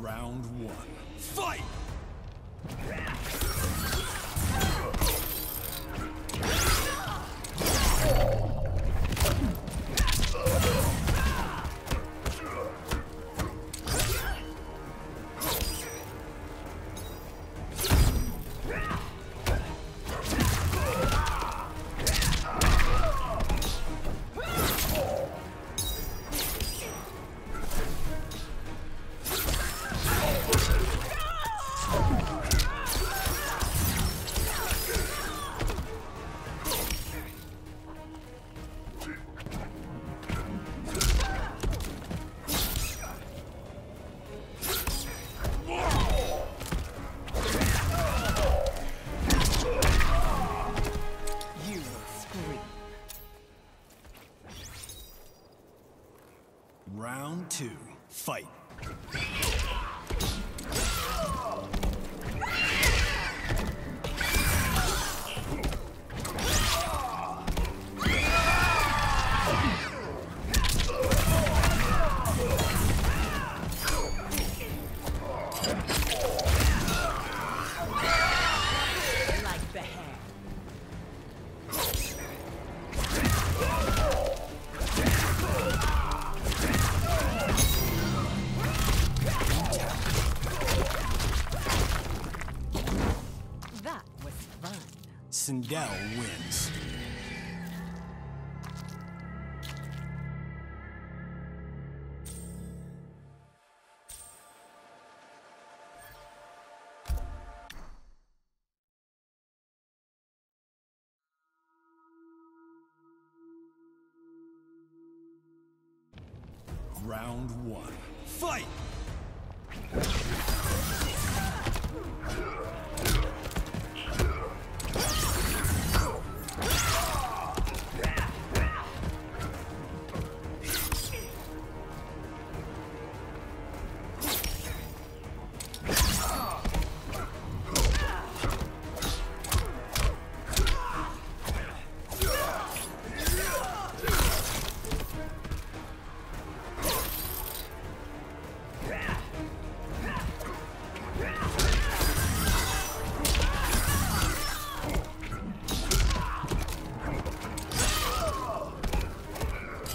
Round one. Fight! Round two. Fight. Sindel wins. Round one. Fight!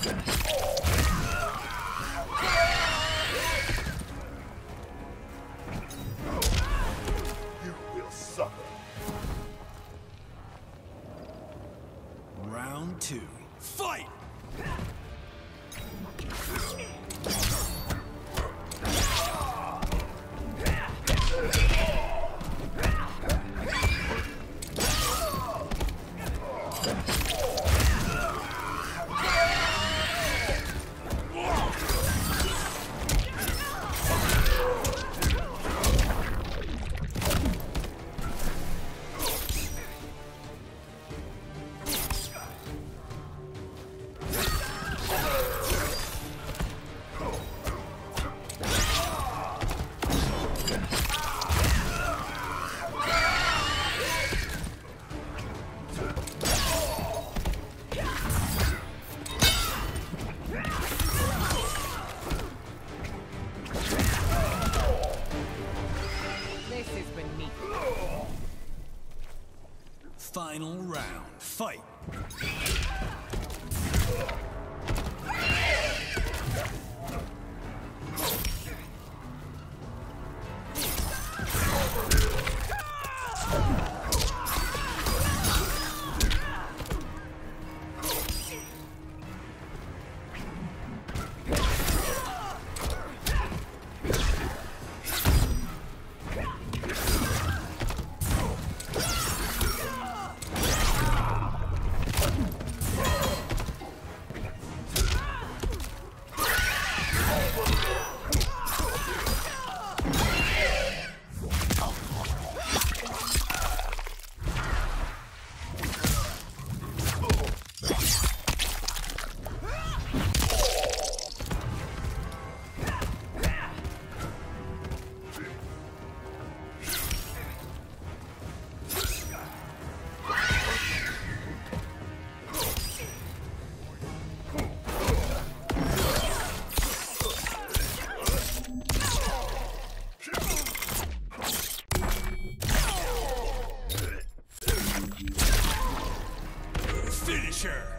distance. Final round. Fight! Oh. adventure!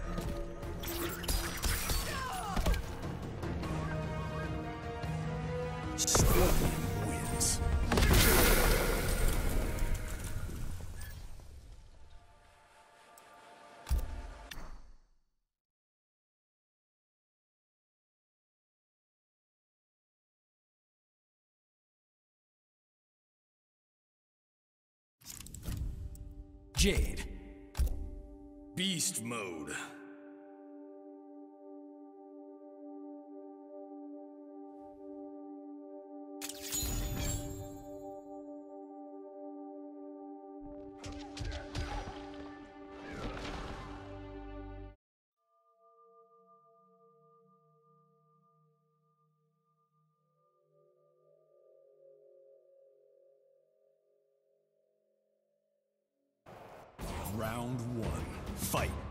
Jade. Beast mode. Round one. Fight.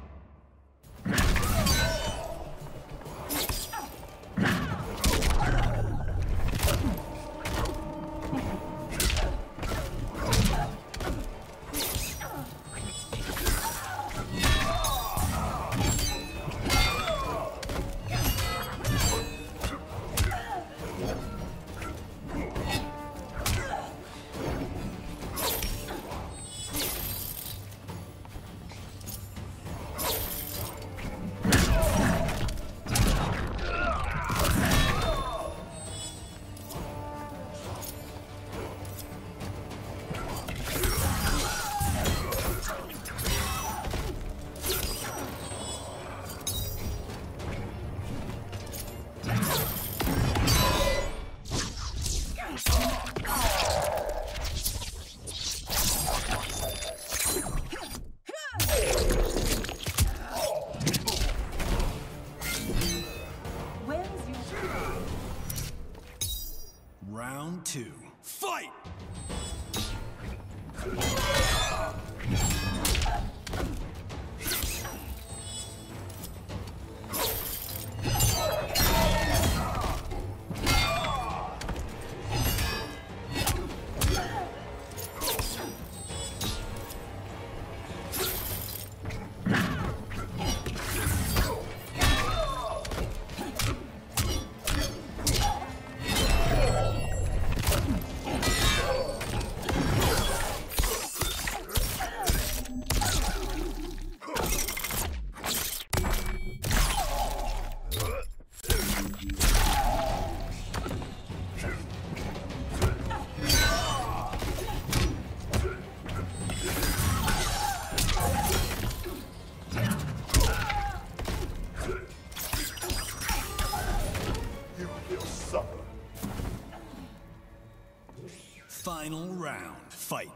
Fight.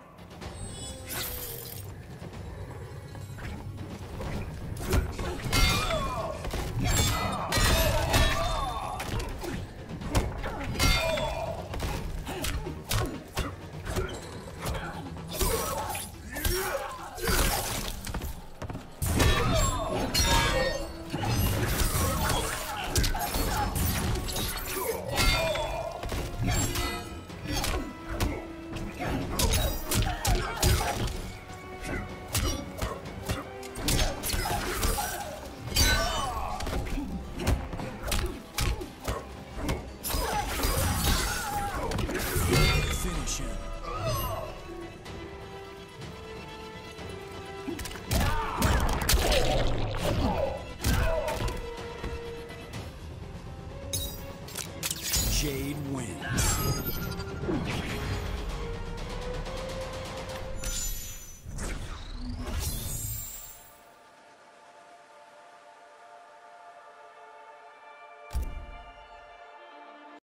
Jade wins.